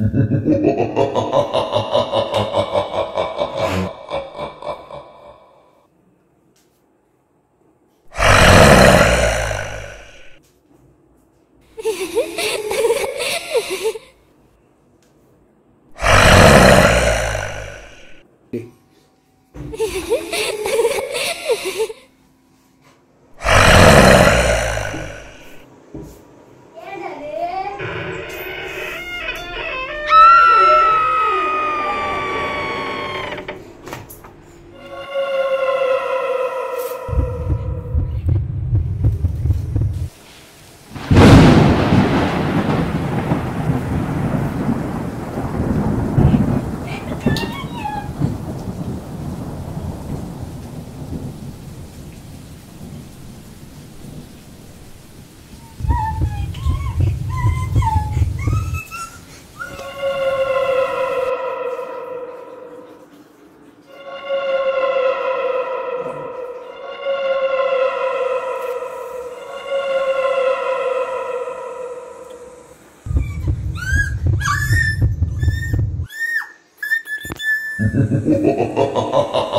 Yeah. Ha ha ha ha ha ha!